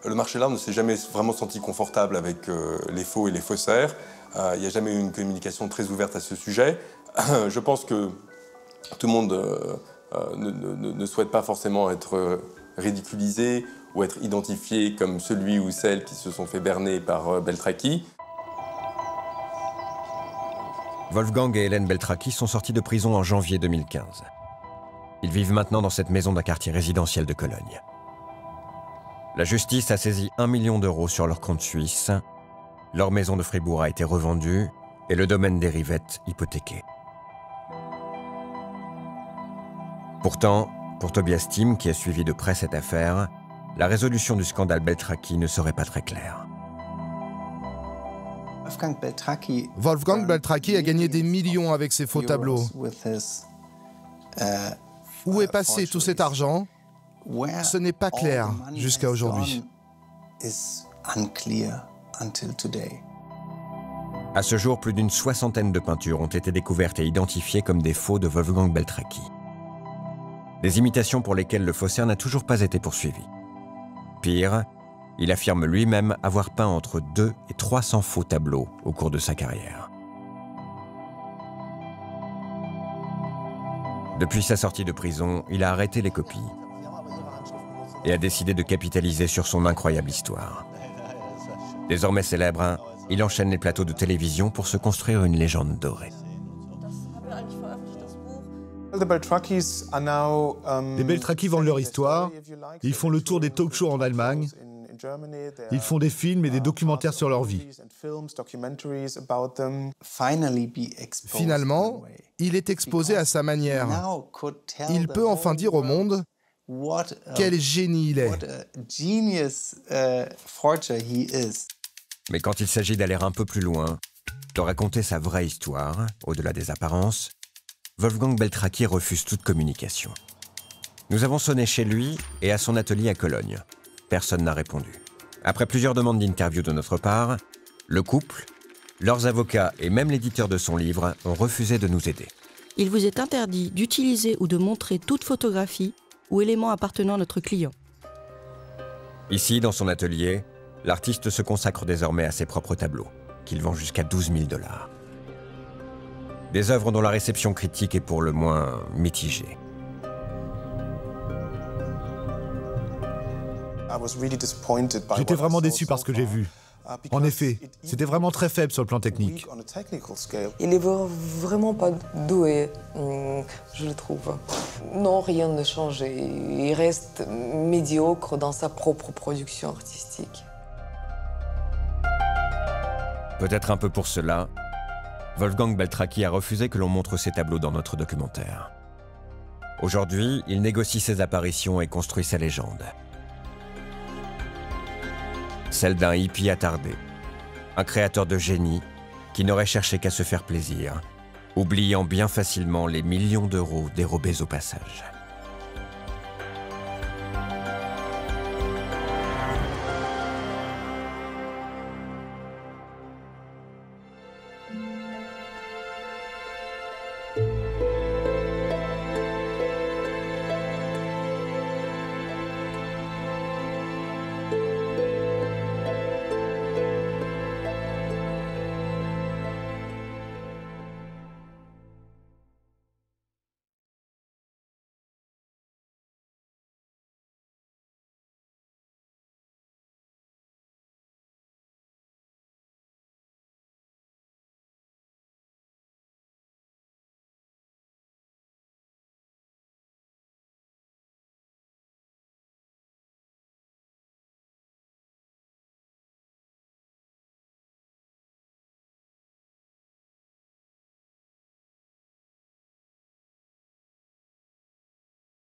le marché de l'art ne s'est jamais vraiment senti confortable avec les faux et les faussaires. Il n'y a jamais eu une communication très ouverte à ce sujet. Je pense que tout le monde ne, ne, souhaite pas forcément être ridiculisé ou être identifié comme celui ou celle qui se sont fait berner par Beltraki. Wolfgang et Hélène Beltraki sont sortis de prison en janvier 2015. Ils vivent maintenant dans cette maison d'un quartier résidentiel de Cologne. La justice a saisi un million d'euros sur leur compte suisse. Leur maison de Fribourg a été revendue et le domaine des rivettes hypothéqué. Pourtant, pour Tobias Tim, qui a suivi de près cette affaire, la résolution du scandale Beltraki ne serait pas très claire. Wolfgang Beltraki a gagné des millions avec ses faux tableaux. Où est passé tout cet argent? Ce n'est pas clair jusqu'à aujourd'hui. À ce jour, plus d'une soixantaine de peintures ont été découvertes et identifiées comme des faux de Wolfgang Beltraki. Des imitations pour lesquelles le faussaire n'a toujours pas été poursuivi. Pire, il affirme lui-même avoir peint entre 2 et 300 faux tableaux au cours de sa carrière. Depuis sa sortie de prison, il a arrêté les copies et a décidé de capitaliser sur son incroyable histoire. Désormais célèbre, il enchaîne les plateaux de télévision pour se construire une légende dorée. Les Beltraki vendent leur histoire. Ils font le tour des talk shows en Allemagne. Ils font des films et des documentaires sur leur vie. Finalement, il est exposé à sa manière. Il peut enfin dire au monde quel génie il est. Mais quand il s'agit d'aller un peu plus loin, de raconter sa vraie histoire, au-delà des apparences, Wolfgang Beltraki refuse toute communication. Nous avons sonné chez lui et à son atelier à Cologne. Personne n'a répondu. Après plusieurs demandes d'interview de notre part, le couple, leurs avocats et même l'éditeur de son livre ont refusé de nous aider. Il vous est interdit d'utiliser ou de montrer toute photographie ou élément appartenant à notre client. Ici, dans son atelier, l'artiste se consacre désormais à ses propres tableaux, qu'il vend jusqu'à 12 000 dollars. Des œuvres dont la réception critique est pour le moins mitigée. J'étais vraiment déçu par ce que j'ai vu. En effet, c'était vraiment très faible sur le plan technique. Il n'est vraiment pas doué, hmm, je le trouve. Non, rien ne change. Il reste médiocre dans sa propre production artistique. Peut-être un peu pour cela, Wolfgang Beltraki a refusé que l'on montre ses tableaux dans notre documentaire. Aujourd'hui, il négocie ses apparitions et construit sa légende celle d'un hippie attardé, un créateur de génie qui n'aurait cherché qu'à se faire plaisir, oubliant bien facilement les millions d'euros dérobés au passage.